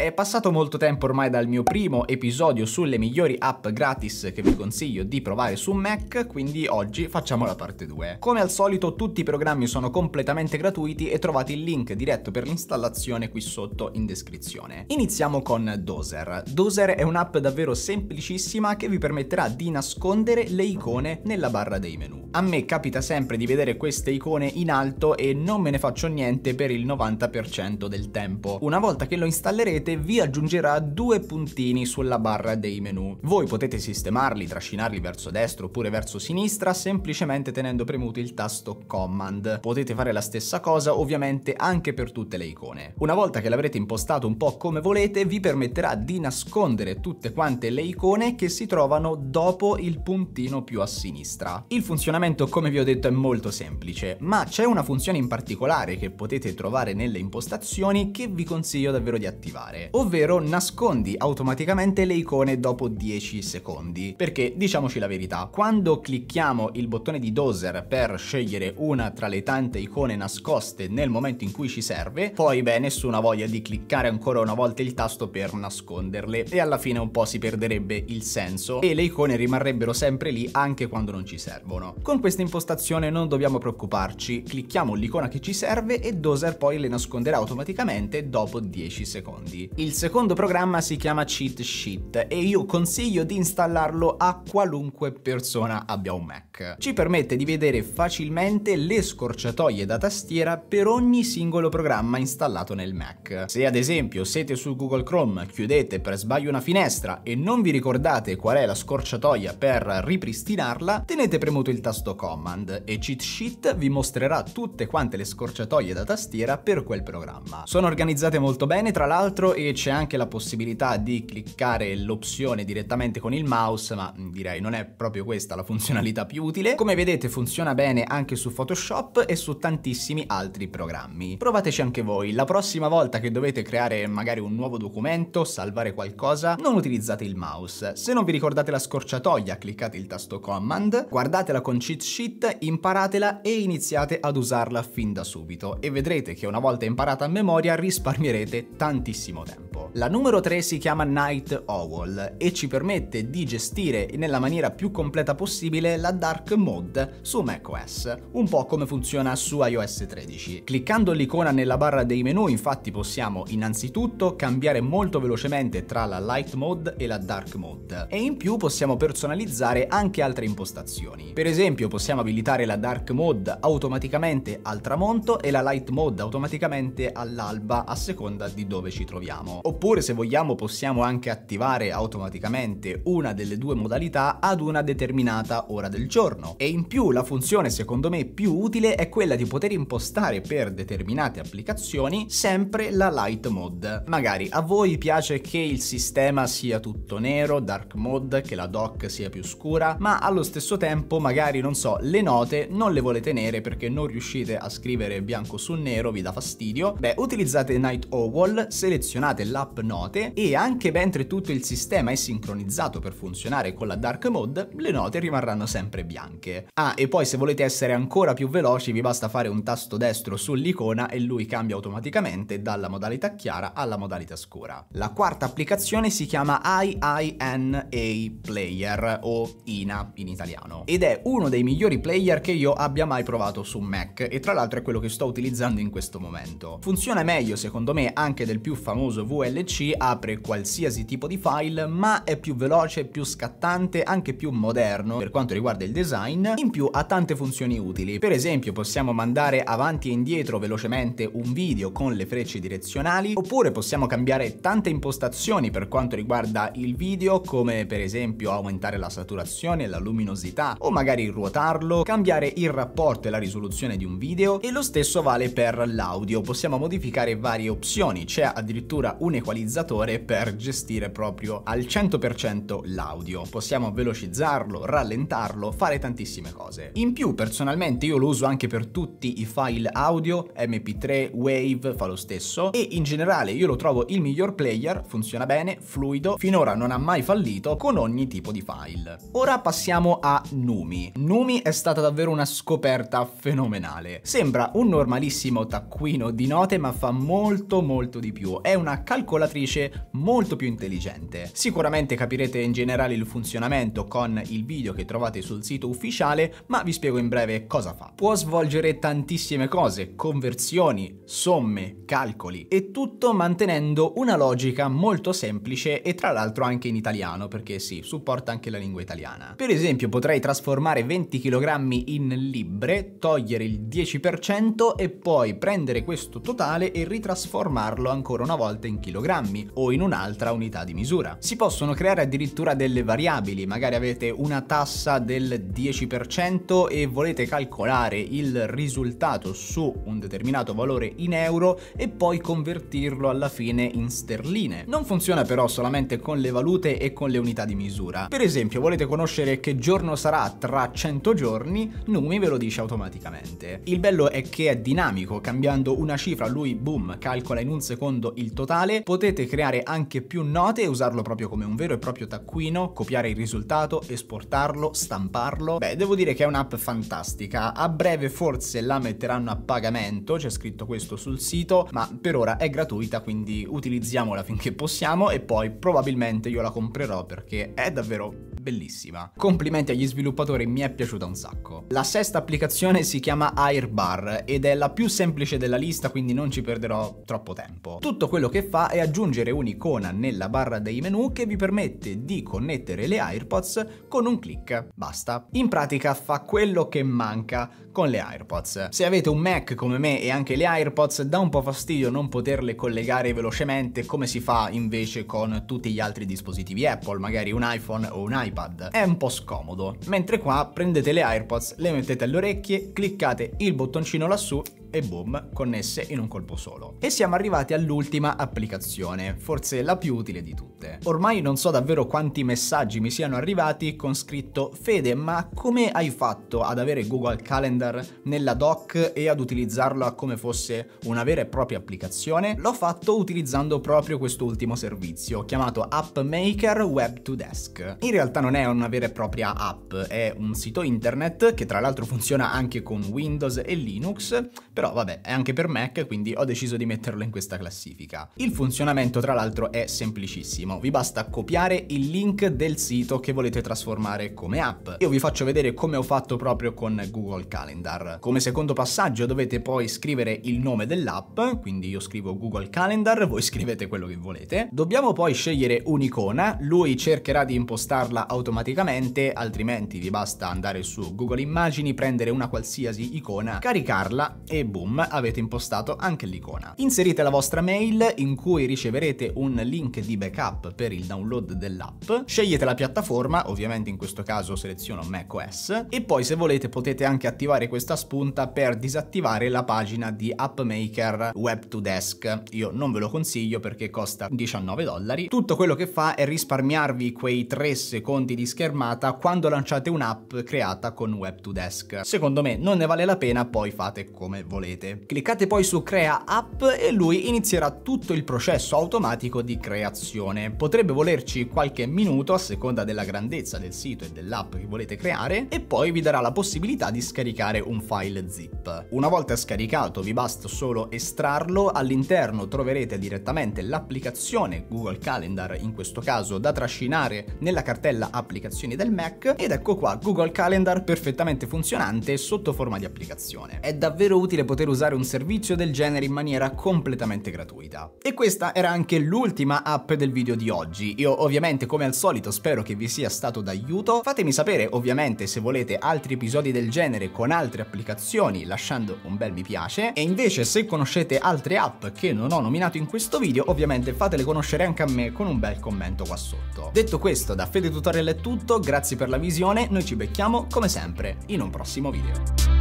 È passato molto tempo ormai dal mio primo episodio sulle migliori app gratis che vi consiglio di provare su Mac, quindi oggi facciamo la parte 2. Come al solito tutti i programmi sono completamente gratuiti e trovate il link diretto per l'installazione qui sotto in descrizione. Iniziamo con Dozer. Dozer è un'app davvero semplicissima che vi permetterà di nascondere le icone nella barra dei menu. A me capita sempre di vedere queste icone in alto e non me ne faccio niente per il 90% del tempo. Una volta che lo installerete potete vi aggiungerà due puntini sulla barra dei menu. Voi potete sistemarli, trascinarli verso destra oppure verso sinistra semplicemente tenendo premuto il tasto Command. Potete fare la stessa cosa ovviamente anche per tutte le icone. Una volta che l'avrete impostato un po' come volete vi permetterà di nascondere tutte quante le icone che si trovano dopo il puntino più a sinistra. Il funzionamento come vi ho detto è molto semplice, ma c'è una funzione in particolare che potete trovare nelle impostazioni che vi consiglio davvero di attivare fare, ovvero nascondi automaticamente le icone dopo 10 secondi. Perché diciamoci la verità, quando clicchiamo il bottone di Dozer per scegliere una tra le tante icone nascoste nel momento in cui ci serve, poi beh nessuna voglia di cliccare ancora una volta il tasto per nasconderle e alla fine un po' si perderebbe il senso e le icone rimarrebbero sempre lì anche quando non ci servono. Con questa impostazione non dobbiamo preoccuparci, clicchiamo l'icona che ci serve e Dozer poi le nasconderà automaticamente dopo 10 secondi. Il secondo programma si chiama Cheat Sheet e io consiglio di installarlo a qualunque persona abbia un Mac. Ci permette di vedere facilmente le scorciatoie da tastiera per ogni singolo programma installato nel Mac. Se ad esempio siete su Google Chrome, chiudete per sbaglio una finestra e non vi ricordate qual è la scorciatoia per ripristinarla, tenete premuto il tasto Command e Cheat Sheet vi mostrerà tutte quante le scorciatoie da tastiera per quel programma. Sono organizzate molto bene tra l'altro e c'è anche la possibilità di cliccare l'opzione direttamente con il mouse, ma direi non è proprio questa la funzionalità più utile. Come vedete funziona bene anche su Photoshop e su tantissimi altri programmi. Provateci anche voi, la prossima volta che dovete creare magari un nuovo documento, salvare qualcosa, non utilizzate il mouse. Se non vi ricordate la scorciatoia, cliccate il tasto Command, guardatela con cheat sheet, imparatela e iniziate ad usarla fin da subito e vedrete che una volta imparata a memoria risparmierete tantissimo tempo. La numero 3 si chiama Night Owl e ci permette di gestire nella maniera più completa possibile la dark mode su macOS, un po' come funziona su iOS 13. Cliccando l'icona nella barra dei menu infatti possiamo innanzitutto cambiare molto velocemente tra la light mode e la dark mode e in più possiamo personalizzare anche altre impostazioni. Per esempio possiamo abilitare la dark mode automaticamente al tramonto e la light mode automaticamente all'alba a seconda di dove ci troviamo vogliamo. Oppure se vogliamo possiamo anche attivare automaticamente una delle due modalità ad una determinata ora del giorno. E in più la funzione secondo me più utile è quella di poter impostare per determinate applicazioni sempre la light mode. Magari a voi piace che il sistema sia tutto nero, dark mode, che la dock sia più scura, ma allo stesso tempo magari non so, le note non le volete nere perché non riuscite a scrivere bianco su nero, vi dà fastidio. Beh, utilizzate Night Owl, selezionate selezionate l'app Note e anche mentre tutto il sistema è sincronizzato per funzionare con la dark mode, le note rimarranno sempre bianche. Ah, e poi se volete essere ancora più veloci vi basta fare un tasto destro sull'icona e lui cambia automaticamente dalla modalità chiara alla modalità scura. La quarta applicazione si chiama IINA Player o INA in italiano ed è uno dei migliori player che io abbia mai provato su Mac e tra l'altro è quello che sto utilizzando in questo momento. Funziona meglio secondo me anche del più famoso famoso VLC apre qualsiasi tipo di file ma è più veloce, più scattante, anche più moderno per quanto riguarda il design, in più ha tante funzioni utili. Per esempio possiamo mandare avanti e indietro velocemente un video con le frecce direzionali oppure possiamo cambiare tante impostazioni per quanto riguarda il video come per esempio aumentare la saturazione, la luminosità o magari ruotarlo, cambiare il rapporto e la risoluzione di un video e lo stesso vale per l'audio, possiamo modificare varie opzioni, c'è addirittura addirittura un equalizzatore per gestire proprio al 100% l'audio. Possiamo velocizzarlo, rallentarlo, fare tantissime cose. In più, personalmente io lo uso anche per tutti i file audio, MP3, Wave fa lo stesso e in generale io lo trovo il miglior player, funziona bene, fluido, finora non ha mai fallito con ogni tipo di file. Ora passiamo a Numi. Numi è stata davvero una scoperta fenomenale. Sembra un normalissimo taccuino di note ma fa molto molto di più. È una calcolatrice calcolatrice molto più intelligente. Sicuramente capirete in generale il funzionamento con il video che trovate sul sito ufficiale, ma vi spiego in breve cosa fa. Può svolgere tantissime cose, conversioni, somme, calcoli e tutto mantenendo una logica molto semplice e tra l'altro anche in italiano perché sì, supporta anche la lingua italiana. Per esempio potrei trasformare 20 kg in libbre, togliere il 10% e poi prendere questo totale e ritrasformarlo ancora una volta in chilogrammi o in un'altra unità di misura. Si possono creare addirittura delle variabili, magari avete una tassa del 10% e volete calcolare il risultato su un determinato valore in euro e poi convertirlo alla fine in sterline. Non funziona però solamente con le valute e con le unità di misura. Per esempio, volete conoscere che giorno sarà tra 100 giorni, Numi ve lo dice automaticamente. Il bello è che è dinamico, cambiando una cifra lui boom calcola in un secondo il totale, potete creare anche più note e usarlo proprio come un vero e proprio taccuino, copiare il risultato, esportarlo, stamparlo. Beh, devo dire che è un'app fantastica, a breve forse la metteranno a pagamento, c'è scritto questo sul sito, ma per ora è gratuita quindi utilizziamola finché possiamo e poi probabilmente io la comprerò perché è davvero bellissima. Complimenti agli sviluppatori, mi è piaciuta un sacco. La sesta applicazione si chiama Airbar ed è la più semplice della lista quindi non ci perderò troppo tempo. Tutto quello che fa è aggiungere un'icona nella barra dei menu che vi permette di connettere le AirPods con un clic. Basta. In pratica fa quello che manca con le AirPods. Se avete un Mac come me e anche le AirPods dà un po' fastidio non poterle collegare velocemente come si fa invece con tutti gli altri dispositivi Apple, magari un iPhone o un iPad. È un po' scomodo. Mentre qua prendete le AirPods, le mettete alle orecchie, cliccate il bottoncino lassù e boom, connesse in un colpo solo. E siamo arrivati all'ultima applicazione, forse la più utile di tutte. Ormai non so davvero quanti messaggi mi siano arrivati con scritto Fede, ma come hai fatto ad avere Google Calendar nella doc e ad utilizzarla come fosse una vera e propria applicazione? L'ho fatto utilizzando proprio quest'ultimo servizio, chiamato App Maker Web to Desk. In realtà non è una vera e propria app, è un sito internet che tra l'altro funziona anche con Windows e Linux, però vabbè, è anche per Mac, quindi ho deciso di metterlo in questa classifica. Il funzionamento tra l'altro è semplicissimo, vi basta copiare il link del sito che volete trasformare come app. Io vi faccio vedere come ho fatto proprio con Google Calendar. Come secondo passaggio dovete poi scrivere il nome dell'app, quindi io scrivo Google Calendar, voi scrivete quello che volete. Dobbiamo poi scegliere un'icona, lui cercherà di impostarla automaticamente, altrimenti vi basta andare su Google Immagini, prendere una qualsiasi icona, caricarla e boom, avete impostato anche l'icona. Inserite la vostra mail in cui riceverete un link di backup per il download dell'app, scegliete la piattaforma, ovviamente in questo caso seleziono macOS, e poi se volete potete anche attivare questa spunta per disattivare la pagina di AppMaker Web to Desk. Io non ve lo consiglio perché costa 19 dollari. Tutto quello che fa è risparmiarvi quei 3 secondi di schermata quando lanciate un'app creata con Web to Desk. Secondo me non ne vale la pena, poi fate come volete. Cliccate poi su crea app e lui inizierà tutto il processo automatico di creazione. Potrebbe volerci qualche minuto a seconda della grandezza del sito e dell'app che volete creare e poi vi darà la possibilità di scaricare un file zip. Una volta scaricato vi basta solo estrarlo, all'interno troverete direttamente l'applicazione Google Calendar, in questo caso da trascinare nella cartella applicazioni del Mac ed ecco qua Google Calendar perfettamente funzionante sotto forma di applicazione. È davvero utile poter usare un servizio del genere in maniera completamente gratuita. E questa era anche l'ultima app del video di oggi. Io ovviamente come al solito spero che vi sia stato d'aiuto. Fatemi sapere ovviamente se volete altri episodi del genere con altre applicazioni lasciando un bel mi piace e invece se conoscete altre app che non ho nominato in questo video ovviamente fatele conoscere anche a me con un bel commento qua sotto. Detto questo da Fede Tutorial è tutto, grazie per la visione, noi ci becchiamo come sempre in un prossimo video.